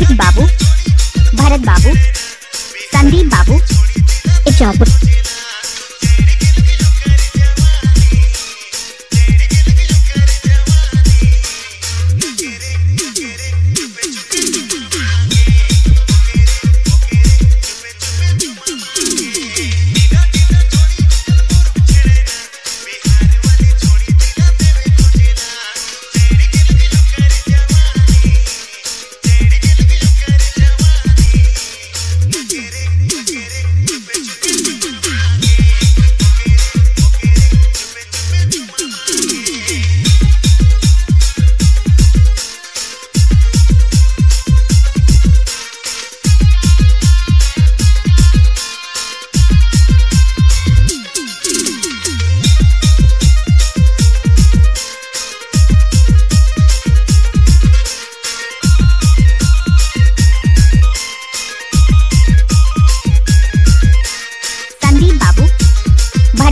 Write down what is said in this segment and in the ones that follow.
Hrithik बाबू Bharat बाबू Sandeep बाबू इचापुर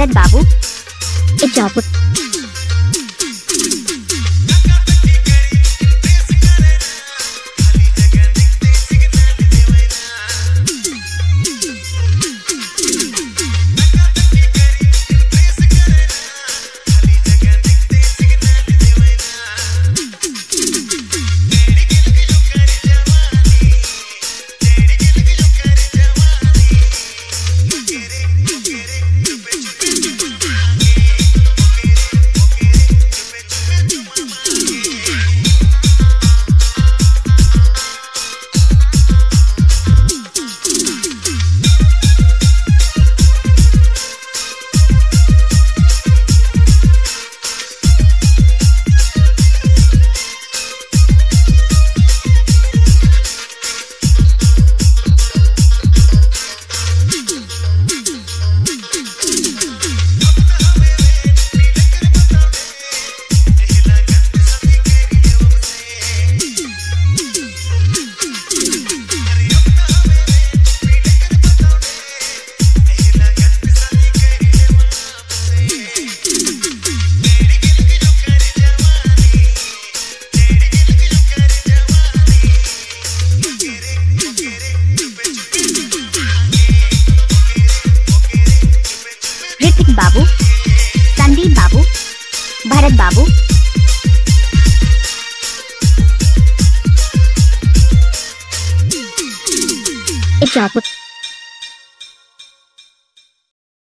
Bharat बाबू इचापुर बाबू Sandeep बाबू Bharat बाबू। इचापुर